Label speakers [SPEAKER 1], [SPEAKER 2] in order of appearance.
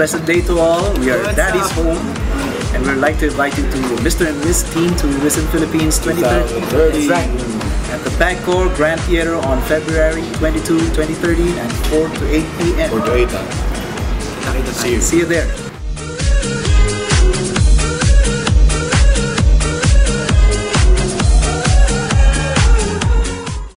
[SPEAKER 1] blessed day to all. We are
[SPEAKER 2] What's
[SPEAKER 1] Daddy's
[SPEAKER 2] up?
[SPEAKER 1] home, and we'd like to invite you to Mr. and Miss Team to Listen Philippines 2030
[SPEAKER 3] Exactly.
[SPEAKER 1] at the Bangkok Grand Theater on February 22, 2030 and 4 to 8 p.m.
[SPEAKER 3] 4 to 8
[SPEAKER 2] p.m.
[SPEAKER 3] See you.
[SPEAKER 1] See you there.